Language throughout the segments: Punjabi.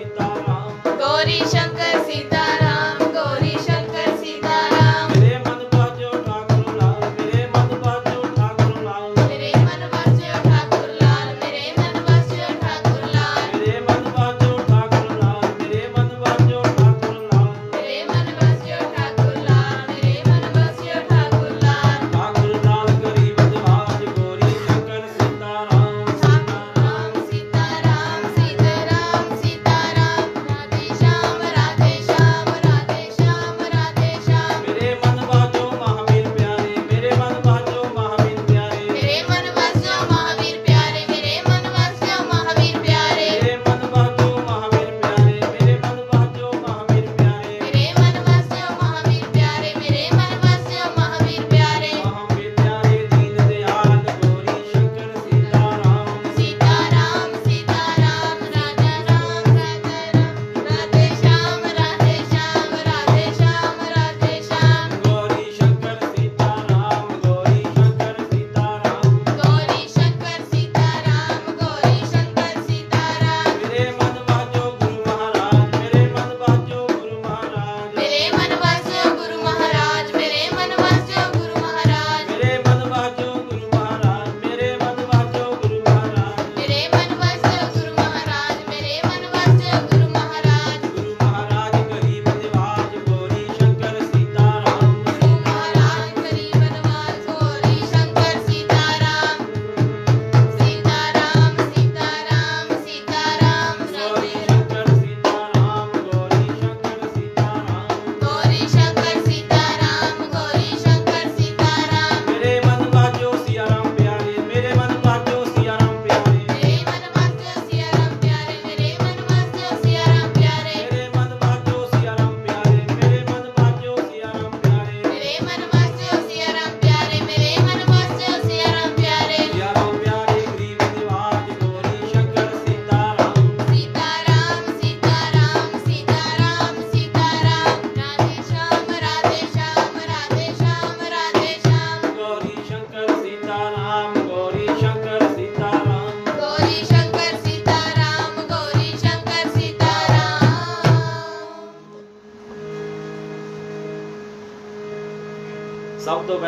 गौरी शंकर सीता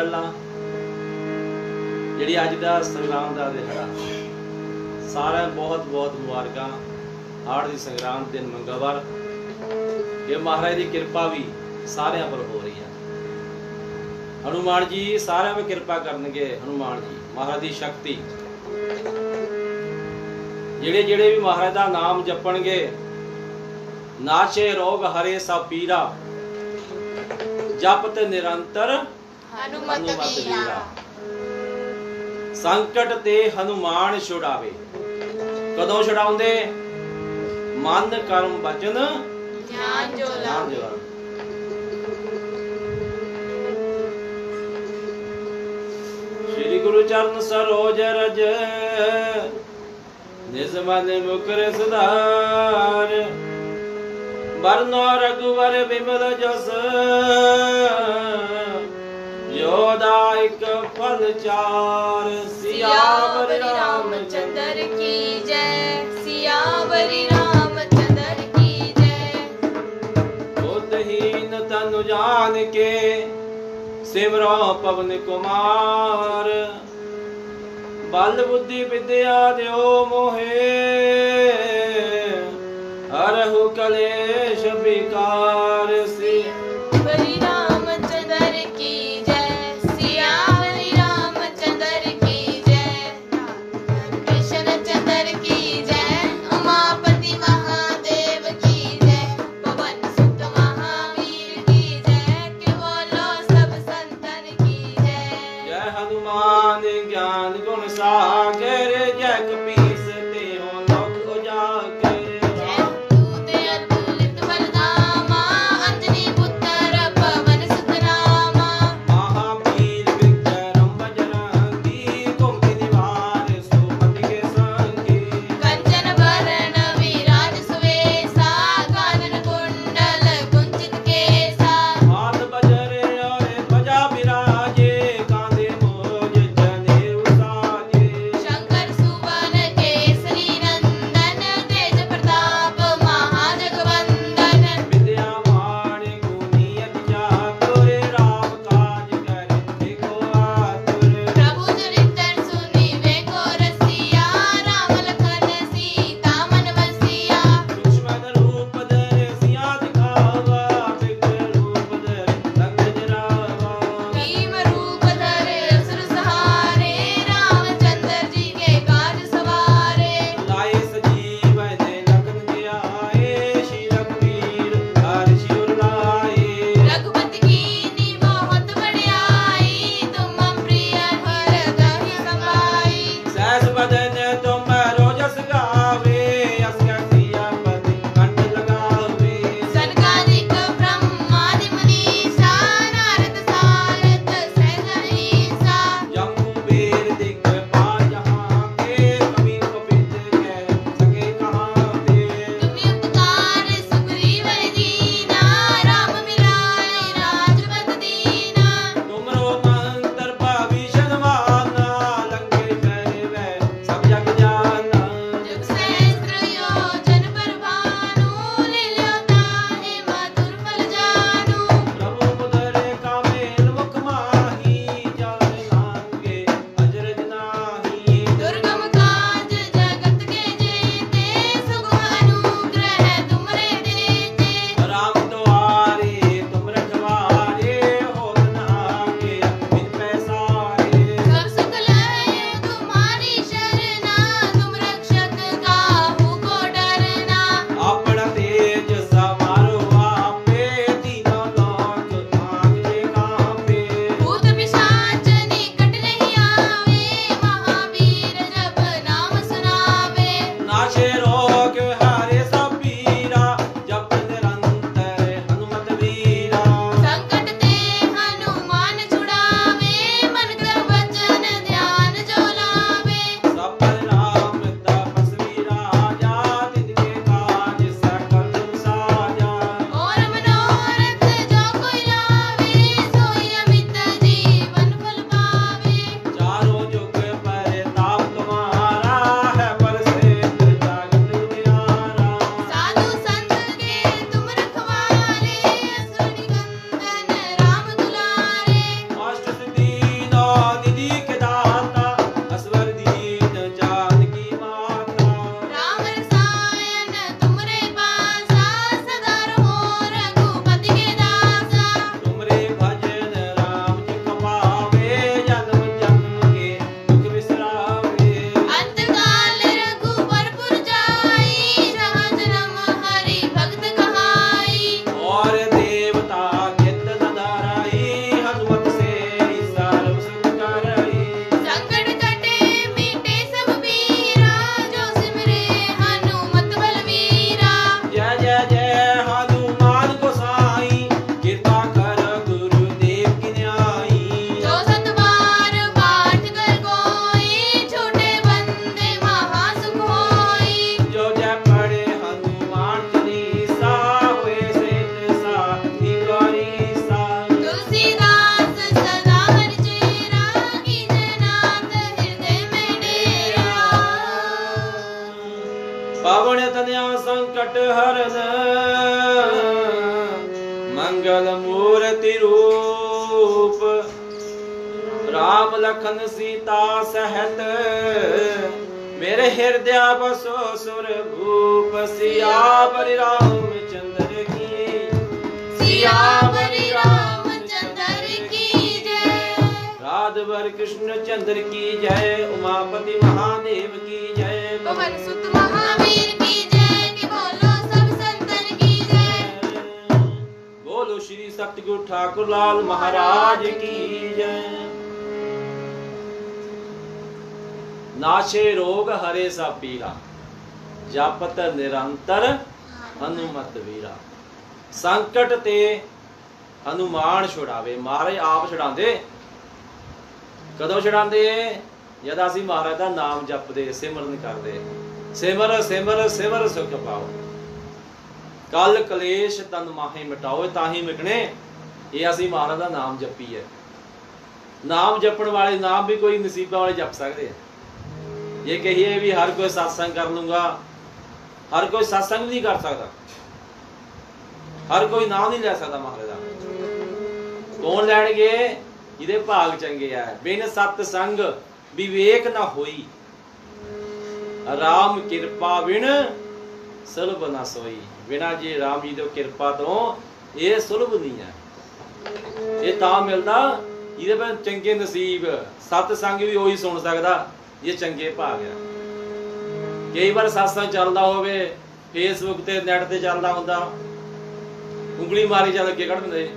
ਪਹਿਲਾਂ ਜਿਹੜੀ ਅੱਜ ਦਾ ਸੰਗਰਾਮ ਦਾ ਦਿਹਾੜਾ, ਸਾਰਿਆਂ ਬਹੁਤ ਬਹੁਤ ਮੁਬਾਰਕਾਂ। ਹਾੜ ਦੀ ਸੰਗਰਾਮ ਦਿਨ ਮੰਗਲਵਾਰ। ਇਹ ਮਹਾਰਾਜ ਦੀ ਕਿਰਪਾ ਵੀ ਸਾਰਿਆਂ ਪਰ ਹੋ ਰਹੀ ਹੈ ਹਨੂਮਾਨ ਜੀ, ਸਾਰਿਆਂ 'ਤੇ ਕਿਰਪਾ ਕਰਨਗੇ ਹਨੂਮਾਨ ਜੀ, ਮਹਾਰਾਜ ਦੀ ਸ਼ਕਤੀ। ਜਿਹੜੇ ਜਿਹੜੇ ਵੀ ਮਹਾਰਾਜ ਦਾ ਨਾਮ ਜਪਣਗੇ ਨਾਚੇ ਰੋਗ ਹਰੇ ਸਭ ਪੀਰਾ, ਜਪ ਤੇ ਨਿਰੰਤਰ ਹਨੂਮਤ ਵੀਰਾ ਸੰਕਟ ਤੇ ਹਨੂਮਾਨ ਛੁਡਾਵੇ। ਕਦੋਂ ਛੁਡਾਉਂਦੇ? ਮਨ ਕਰਮ ਬਚਨ ਗਿਆਨ ਜੋਲਾ। ਸ੍ਰੀ ਗੁਰੂ ਚਰਨ ਸਰੋਜ ਰਜ ਨਿਜ ਮਨ ਮੁਕਰ ਸੁਧਾਰ। ਵਰਨੋ ਰਗਵਰ ਬਿਮਲ ਜਸ ਯੋਦਾ ਇੱਕ ਪਰਚਾਰ ਸਿਆਵਰ ਰਾਮ ਚੰਦਰ ਕੀ ਜੈ? ਸਿਆਵਰੀ ਰਾਮ ਚੰਦਰ ਕੀ ਪਵਨ ਕੁਮਾਰ। ਬਲ ਬੁੱਧੀ ਵਿਦਿਆ ਦਿਓ ਕਲੇਸ਼ ਵਿਕਾਰ। प्रभु सिया बलि रामचंद्र की सिया बलि रामचंद्र की जय। राधवर कृष्ण चंद्र की जय उमापति महादेव की जय। पवन सुत महावीर की जय कि बोलो सब संतन की जय। बोलो श्री सतगुरु ठाकुर लाल महाराज की जय। नाशे रोग हरे सा पीरा ਜਪਤ ਨਿਰੰਤਰ ਹਨੂਮਤ ਵੀਰਾ। ਸੰਕਟ ਤੇ ਹਨੂਮਾਨ ਛੁਡਾਵੇ ਮਹਾਰਾਜ ਆਪ ਛੁਡਾਉਂਦੇ। ਕਦੋਂ ਛੁਡਾਉਂਦੇ? ਜਦ ਅਸੀਂ ਮਹਾਰਾਜ ਦਾ ਨਾਮ ਜਪਦੇ, ਸਿਮਰਨ ਕਰਦੇ। ਸਿਮਰ ਸਿਮਰ ਸਿਮਰ ਸੁਖ ਪਾਓ। ਕਲ ਕਲੇਸ਼ ਤਨ ਮਾਹੇ ਮਿਟਾਓ, ਤਾਂ ਹੀ ਮਿਟਣੇ। ਇਹ ਅਸੀਂ ਮਹਾਰਾਜ ਦਾ ਨਾਮ ਜਪੀ ਹੈ ਨਾਮ ਜਪਣ ਵਾਲੇ ਨਾਮ ਵੀ ਕੋਈ ਨਸੀਬਾਂ ਵਾਲੇ ਜਪ ਸਕਦੇ ਆ। ਇਹ ਕਹੀਏ ਵੀ ਹਰ ਕੋਈ satsang ਕਰ ਲੂੰਗਾ ਹਰ ਕੋਈ satsang ਨਹੀਂ ਕਰ ਸਕਦਾ। ਹਰ ਕੋਈ ਨਾਮ ਨਹੀਂ ਲੈ ਸਕਦਾ ਮਹਾਰਾਜ ਦਾ। ਕੌਣ ਲੈਣਗੇ? ਜਿਹਦੇ ਭਾਗ ਚੰਗੇ ਆ। ਬਿਨ ਸਤ ਸੰਗ ਵਿਵੇਕ ਨਾ ਹੋਈ। ਰਾਮ ਕਿਰਪਾ ਬਿਨ ਸੁਲਭ ਨਾ ਸੋਈ। ਬਿਨਾ ਜੀ ਰਾਮ ਜੀ ਦੀ ਕਿਰਪਾ ਤੋਂ ਇਹ ਸੁਲਭ ਨਹੀਂ ਹੈ। ਇਹ ਤਾਂ ਮਿਲਦਾ, ਜਿਹਦੇ ਪਰ ਚੰਗੇ ਨਸੀਬ ਸਤ ਸੰਗ ਵੀ ਉਹੀ ਸੁਣ ਸਕਦਾ ਇਹ ਚੰਗੇ ਭਾਗ ਆ। ਕਈ ਵਾਰ satsang ਚੱਲਦਾ ਹੋਵੇ ਫੇਸਬੁੱਕ ਤੇ ਨੈਟ ਤੇ ਚੱਲਦਾ ਹੁੰਦਾ, ਉਂਗਲੀ ਮਾਰੀ ਚੱਲ ਅੱਗੇ ਕੱਢ ਦਿੰਦੇ,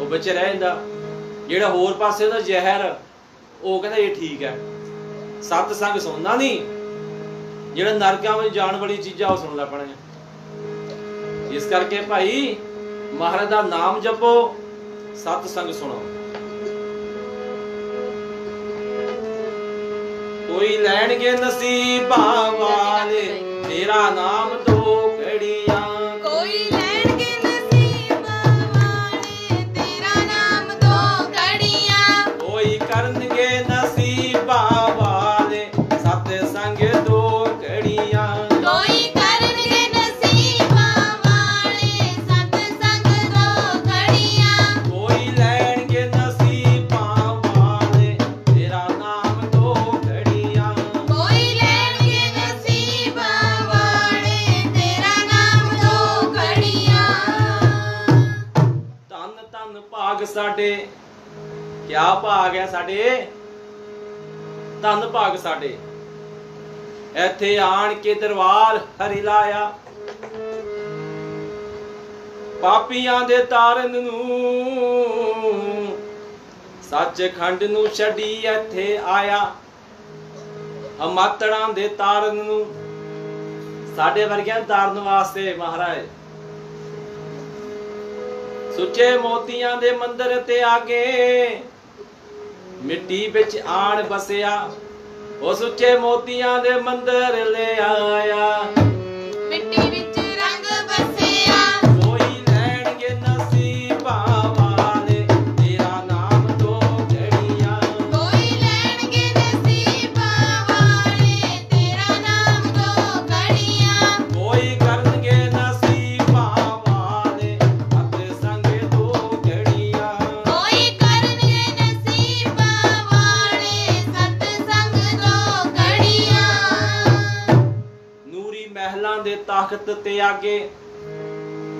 ਉਹ ਬੱਚੇ ਰਹਿ ਜਾਂਦਾ। ਜਿਹੜਾ ਹੋਰ ਪਾਸੇ ਦਾ ਜ਼ਹਿਰ, ਉਹ ਕਹਿੰਦਾ ਇਹ ਠੀਕ ਹੈ। ਸਤ ਸੰਗ ਸੁਣਨਾ ਨਹੀਂ ਜਿਹੜਾ ਨਰਕਾਂ ਵਿੱਚ ਜਾਣ ਵਾਲੀ ਚੀਜ਼ਾਂ ਉਹ ਸੁਣਦਾ ਪਣਾ ਇਸ ਕਰਕੇ ਭਾਈ ਮਹਾਰਾਜ ਦਾ ਨਾਮ ਜਪੋ, ਸਤ ਸੰਗ ਸੁਣੋ। ਕੋਈ ਲੈਣਗੇ ਨਸੀਬਾ ਵਾਲੇ ਤੇਰਾ ਨਾਮ ਧੋਖੜੀਆਂ ਕੋਈ ਲੈਣਗੇ ਨਸੀਬਾਂ ਵਾਲੇ ਤੇਰਾ ਨਾਮ ਧੋਖੜੀਆਂ ਕੋਈ ਕਰਨਗੇ ਨਸੀਬਾ ਵਾਲੇ ਸਤ ਸੰਗ ਧੋਖੜੀਆਂ ਭਾਗ ਸਾਡੇ। ਇੱਥੇ ਆਣ ਕੇ ਦਰਬਾਰ ਹਰੀ ਲਾਇਆ। ਪਾਪੀਆਂ ਦੇ ਤਾਰਨ ਨੂੰ ਸੱਚ ਨੂੰ ਛੱਡੀ ਇੱਥੇ ਆਇਆ। ਹਮਾਤੜਾਂ ਦੇ ਤਾਰਨ ਨੂੰ ਸਾਡੇ ਵਰਗਿਆਂ ਤਾਰਨ ਵਾਸਤੇ ਮਹਾਰਾਜ। ਸੁੱਚੇ ਮੋਤੀਆਂ ਦੇ ਮੰਦਰ ਤੇ ਆਗੇ ਮਿੱਟੀ ਵਿੱਚ ਆਣ ਬਸਿਆ। ਉਹ ਸੁੱਚੇ ਮੋਤੀਆਂ ਦੇ ਮੰਦਰ ਲੈ ਆਇਆ। ਨੂਰੀ ਮਹਿਲਾਂ ਦੇ ਤਖਤ ਤੇ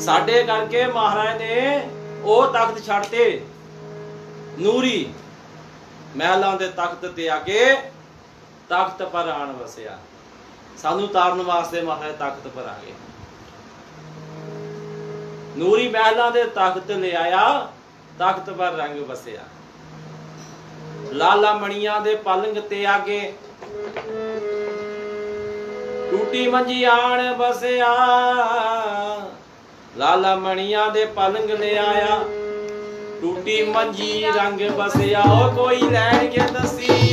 ਸਾਡੇ ਕਰਕੇ ਮਹਾਰਾਜ ਨੇ ਉਹ ਤਖਤ ਛੱਡਤੇ। ਨੂਰੀ, ਮਹਿਲਾਂ ਦੇ ਤਖਤ ਤੇ ਤਖਤ ਪਰ ਆਣ ਵਸਿਆ। ਸਾਨੂੰ ਤਾਰਨ ਵਾਸਤੇ ਮਹਾਰਾਜ ਤਖਤ ਪਰ ਆ ਗਏ। ਨੂਰੀ ਮਹਿਲਾਂ ਦੇ ਤਖਤ ਲਿਆਇਆ ਤਖਤ ਪਰ ਰੰਗ ਵਸਿਆ। ਲਾਲਾ ਮਣੀਆਂ ਦੇ ਪਲੰਗ ਤੇ ਆਗੇ। ਟੂਟੀ ਮੰਜੀ ਆਣ ਬਸਿਆ ਲਾਲਾ ਮਣੀਆਂ ਦੇ ਪਲੰਗ ਲਿਆਇਆ ਟੂਟੀ ਮੰਜੀ ਰੰਗ ਬਸਿਆ ਉਹ ਕੋਈ ਲੈਣ ਕੇ ਨਸੀਬਾਂ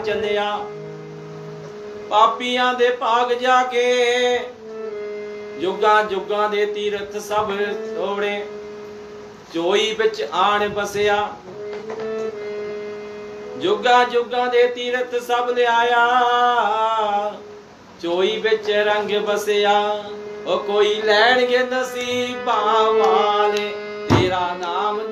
ਚੱਲਿਆ ਪਾਪੀਆਂ ਦੇ ਭਾਗ ਜਾ ਕੇ ਜੁਗਾਂ ਜੁਗਾਂ ਦੇ ਤੀਰਥ ਸਭ ਤੋੜੇ। ਚੋਈ ਵਿੱਚ ਆਣ ਬਸਿਆ। ਜੁਗਾਂ ਜੁਗਾਂ ਦੇ ਤੀਰਥ ਸਭ ਲਿਆਇਆ। ਚੋਈ ਵਿੱਚ ਰੰਗ ਬਸਿਆ। ਉਹ ਕੋਈ ਲੈਣਗੇ ਨਸੀਬਾਂ ਵਾਲੇ। ਤੇਰਾ ਨਾਮ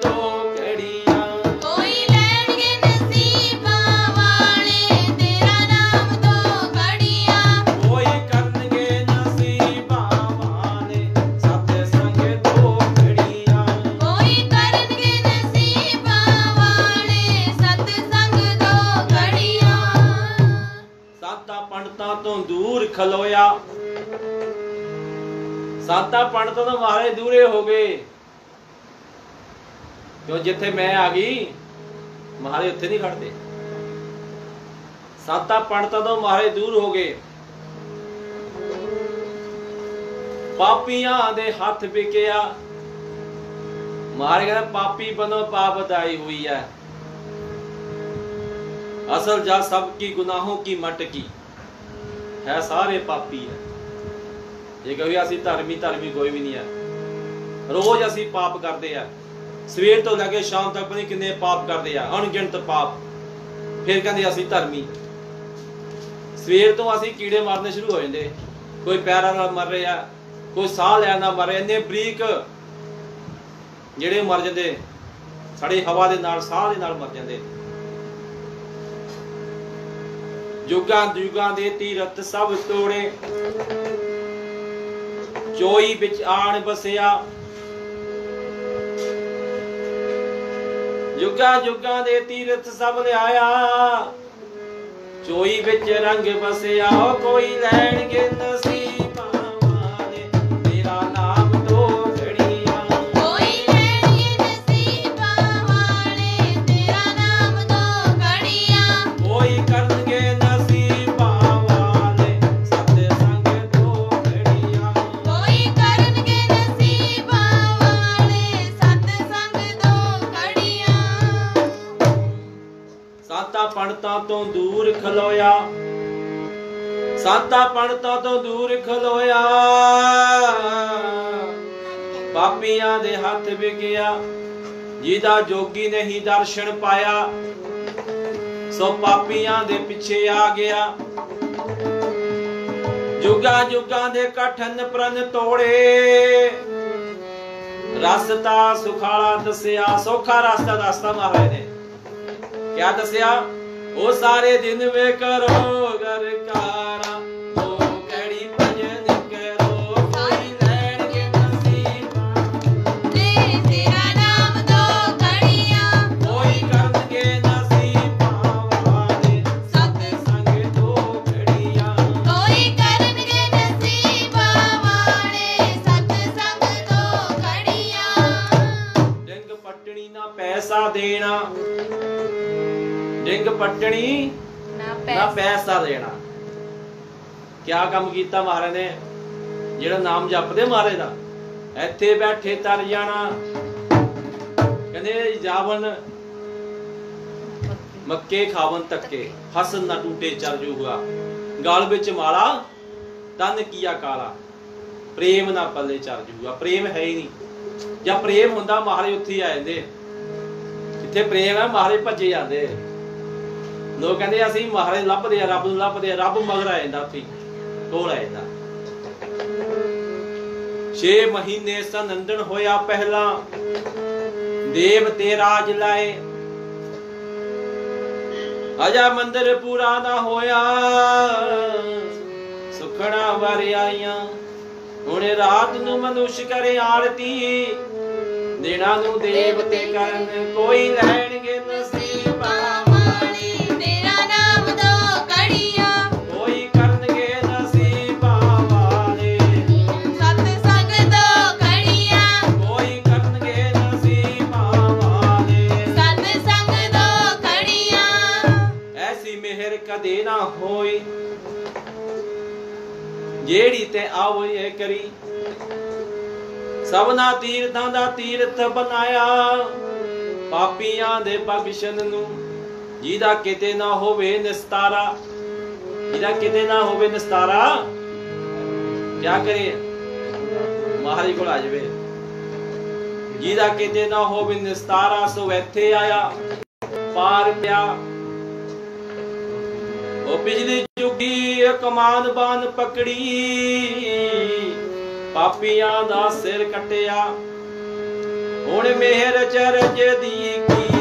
ਸਾਤਾ ਪੰਡਤਾਂ ਤੋਂ ਮਹਾਰੇ ਦੂਰੇ ਹੋ ਗਏ। ਕਿਉਂ ਜਿੱਥੇ ਮੈਂ ਆ ਗਈ ਮਹਾਰੇ ਉੱਥੇ ਨਹੀਂ ਖੜਦੇ। ਸਾਤਾ ਪੰਡਤਾਂ ਤੋਂ ਮਹਾਰਾਜ ਦੂਰ ਹੋ ਗਏ। ਪਾਪੀਆਂ ਦੇ ਹੱਥ ਵਿਕਿਆ। ਮਹਾਰਾਜ ਕਹਿੰਦਾ, ਪਾਪੀ ਬੰਦੋ ਪਾਪ ਦਾਈ ਹੋਈ ਹੈ। ਅਸਲ ਜਾ ਸਭ ਕੀ ਗੁਨਾਹੋਂ ਕੀ ਮਟਕੀ ਹੈ ਸਾਰੇ ਪਾਪੀ ਹੈ। ਜੇ ਕਹੀ ਅਸੀਂ ਧਰਮੀ ਧਰਮੀ ਕੋਈ ਵੀ ਨਹੀਂ ਹੈ। ਰੋਜ਼ ਅਸੀਂ ਪਾਪ ਕਰਦੇ ਆ। ਸਵੇਰ ਤੋਂ ਲੈ ਕੇ ਸ਼ਾਮ ਤੱਕ ਪਤਾ ਕਿੰਨੇ ਪਾਪ ਕਰਦੇ ਆ, ਅਣਗਿਣਤ ਪਾਪ। ਫਿਰ ਕਹਿੰਦੇ ਅਸੀਂ ਧਰਮੀ। ਸਵੇਰ ਤੋਂ ਅਸੀਂ ਕੀੜੇ ਮਾਰਨੇ ਸ਼ੁਰੂ ਹੋ ਜਾਂਦੇ। ਕੋਈ ਪੈਰਾਂ ਨਾਲ ਮਰ ਰਿਹਾ, ਕੋਈ ਸਾਹ ਲੈਣ ਨਾਲ ਮਰ ਰਿਹਾ, ਇੰਨੇ ਬਰੀਕ ਜਿਹੜੇ ਮਰ ਜਾਂਦੇ, ਸਾਡੀ ਹਵਾ ਦੇ ਨਾਲ, ਸਾਹ ਦੇ ਨਾਲ ਮਰ ਜਾਂਦੇ। ਜੁਗਾਂ ਜੁਗਾਂ ਦੇ ਤੀਰਥ ਸਭ ਤੋੜੇ। ਚੋਈ ਵਿੱਚ ਆਣ ਬਸਿਆ। ਜੁਗਾਂ ਜੁਗਾਂ ਦੇ ਤੀਰਥ ਸਭ ਲਿਆਇਆ। ਚੋਈ ਵਿੱਚ ਰੰਗ ਬਸਿਆ, ਉਹ ਕੋਈ ਲੈਣਗੇ ਨਸੀਬਾਂ ਖਲੋਇਆ। ਸਾਤਾ ਪੰਡਤਾਂ ਤੋਂ ਦੂਰ ਖਲੋਇਆ। ਪਾਪੀਆਂ ਦੇ ਹੱਥ ਵਿਗਿਆ। ਜਿਹਦਾ ਜੋਗੀ ਨਹੀਂ ਦਰਸ਼ਨ ਪਾਇਆ, ਸੋ ਪਾਪੀਆਂ ਦੇ ਪਿੱਛੇ ਆ ਗਿਆ। ਜੁਗਾ ਜੁਗਾਂ ਦੇ ਕਠਨ ਪ੍ਰਨ ਤੋੜੇ। ਰਸਤਾ ਸੁਖਾਲਾ ਦੱਸਿਆ। ਸੌਖਾ ਰਸਤਾ ਦੱਸਦਾ ਮਹਾਰਾਜ ਨੇ। ਕਿਆ ਦੱਸਿਆ? ਉਹ ਸਾਰੇ ਦਿਨ ਵੇ ਕਰੋ ਗਰਕਾਰਾ ਦੇਣਾ। ਡਿੰਗ ਪੱਟਣੀ ਨਾ ਪੈਸਾ। ਦੇਣਾ। ਕਿਆ ਕੰਮ ਕੀਤਾ ਮਹਾਰਾਜ ਨੇ? ਜਿਹੜਾ ਨਾਮ ਜਪਦੇ ਮਹਾਰਾਜ ਦਾ। ਇੱਥੇ ਬੈਠੇ ਤਰ ਜਾਣਾ। ਕਹਿੰਦੇ ਜਾਵਨ ਮੱਕੇ ਖਾਵਨ ਤੱਕੇ ਹਸਨ ਨਾ ਟੂਟੇ ਚਰ ਜੂਗਾ। ਗਲ ਵਿੱਚ ਮਾਲਾ ਤਨ ਕੀਆ ਕਾਲਾ। ਪ੍ਰੇਮ ਨਾ ਪੱਲੇ ਚਰ ਜੂਗਾ। ਪ੍ਰੇਮ ਹੈ ਹੀ ਨਹੀਂ। ਜਾਂ ਪ੍ਰੇਮ ਹੁੰਦਾ ਮਹਾਰਾਜ ਉੱਥੇ ਆ ਜਾਂਦੇ। ਜਿੱਥੇ ਪ੍ਰੇਮ ਹੈ ਮਹਾਰਾਜ ਭੱਜੇ ਜਾਂਦੇ। ਲੋਕ ਕਹਿੰਦੇ ਅਸੀਂ ਮਹਾਰਾਜ ਲੱਭਦੇ ਆ, ਰੱਬ ਨੂੰ ਲੱਭਦੇ ਆ, ਰੱਬ ਮਗਰ ਆ ਜਾਂਦਾ ਉੱਥੇ, ਕੋਲ ਆ ਜਾਂਦਾ। 6 ਮਹੀਨੇ ਸੰਨੰਦਨ ਹੋਇਆ ਪਹਿਲਾਂ, ਦੇਵ ਤੇ ਰਾਜ ਲਾਏ ਅਜਾ ਮੰਦਰ ਪੂਰਾ ਨਾ ਹੋਇਆ, ਸੁਖਣਾ ਵਰ ਆਈਆਂ। ਹੁਣੇ ਰਾਤ ਨੂੰ ਮਨੁਸ਼ ਕਰੇ ਆਰਤੀ, ਦਿਨਾਂ ਨੂੰ ਦੇਵ ਤੇ ਕਰਨ ਕੋਈ ਲੈਣਗੇ ਜਿਹੜੀ ਤੇ ਆਵੇ ਕਰੀ। ਸਭਨਾ ਤੀਰਥਾਂ ਦਾ ਤੀਰਥ ਬਣਾਇਆ। ਪਾਪੀਆਂ ਦੇ ਬਖਸ਼ਣ ਨੂੰ ਜਿਹਦਾ ਕਿਤੇ ਨਾ ਹੋਵੇ ਨਿਸਤਾਰਾ, ਜਿਹਦਾ ਕਿਤੇ ਨਾ ਹੋਵੇ ਨਿਸਤਾਰਾ, ਕਿਆ ਕਰੇ? ਮਹਾਰਾਜ ਕੋਲ ਆ ਜਾਵੇ। ਜਿਹਦਾ ਕਿਤੇ ਨਾ ਹੋਵੇ ਨਿਸਤਾਰਾ, ਸੋ ਇੱਥੇ ਆਇਆ, ਪਾਰ ਪਿਆ। ਉਹ ਬਿਜਲੀ ਚੁੱਕੀ ਕਮਾਨ ਬਾਨ ਪਕੜੀ। ਪਾਪੀਆਂ ਦਾ ਸਿਰ ਕੱਟਿਆ। ਹੁਣ ਮਿਹਰ ਚਰਜ ਦੀ ਕੀਤੀ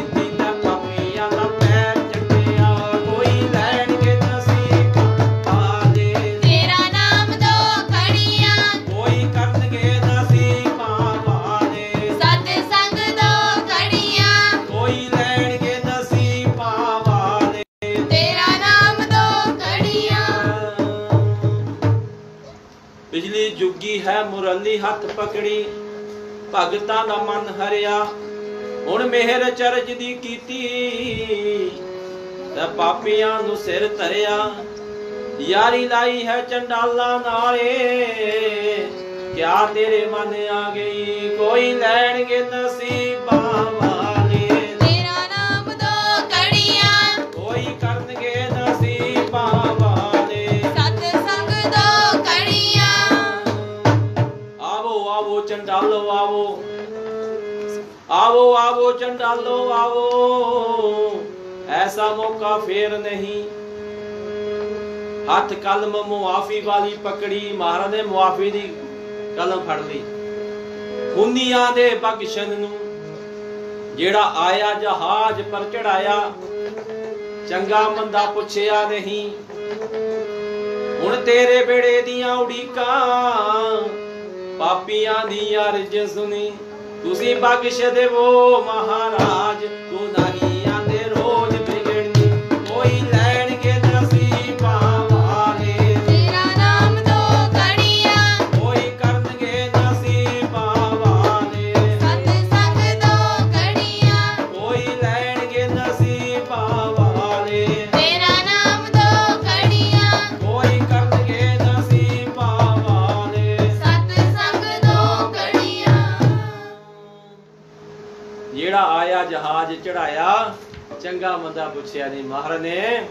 ਮੁਰਲੀ ਹੱਥ ਪਕੜੀ, ਭਗਤਾਂ ਦਾ ਮਨ ਹਰਿਆ। ਹੁਣ ਮਿਹਰ ਚਰਜ ਦੀ ਕੀਤੀ, ਤੇ ਪਾਪੀਆਂ ਨੂੰ ਸਿਰ ਧਰਿਆ। ਯਾਰੀ ਲਾਈ ਹੈ ਚੰਡਾਲਾ ਨਾਲੇ, ਕਿਆ ਤੇਰੇ ਮਨ ਆ ਗਈ, ਕੋਈ ਲੈਣਗੇ ਨਸੀਬਾਂ ਆਵੋ ਚੰਡਾਲੋ ਆਵੋ। ਆਵੋ ਆਵੋ ਚੰਡਾਲੋ ਆਵੋ। ਐਸਾ ਮੌਕਾ ਫੇਰ ਨਹੀਂ। ਹੱਥ ਕਲਮ ਮੁਆਫੀ ਵਾਲੀ ਪਕੜੀ, ਮਹਾਰਾਜ ਨੇ ਮੁਆਫੀ ਦੀ ਕਲਮ ਫੜ ਲਈ। ਖੁੰਨੀਆਂ ਦੇ ਬਖਸ਼ਣ ਨੂੰ ਜਿਹੜਾ ਆਇਆ, ਜਹਾਜ਼ ਪਰ ਚੜਾਇਆ, ਚੰਗਾ ਮੰਦਾ ਪੁੱਛਿਆ ਨਹੀਂ। ਹੁਣ ਤੇਰੇ ਬੇੜੇ ਦੀਆਂ ਉਡੀਕਾਂ ਪਾਪੀਆਂ ਦੀ ਅਰਜ ਸੁਣੀ। ਤੁਸੀਂ ਬਖਸ਼ ਦੇਵੋ ਮਹਾਰਾਜ ਤੂੰ ਚੰਗਾ ਮੰਦਾ ਪੁੱਛਿਆ ਨਹੀਂ ਮਹਾਰਾਜ ਨੇ।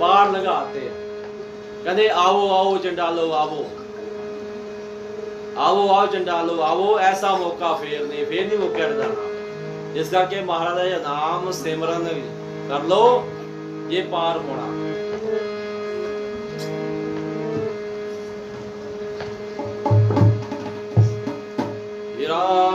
ਪਾਰ ਲਗਾਤੇ ਕਹਿੰਦੇ ਆਓ ਆਓ ਚੰਡਾਲੋ ਆਵੋ। ਆਵੋ ਆਓ ਚੰਡਾਲੋ ਆਵੋ, ਐਸਾ ਮੌਕਾ ਫੇਰ ਨਹੀਂ ਫੇਰ ਨਹੀਂ ਮੌਕਾ ਇਸ ਕਰਕੇ ਮਹਾਰਾਜ ਦਾ ਨਾਮ ਸਿਮਰਨ ਕਰ ਲੋ ਇਹ ਪਾਰ ਹੋਣਾ। ਰਾਮ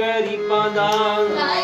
ਰਾਮ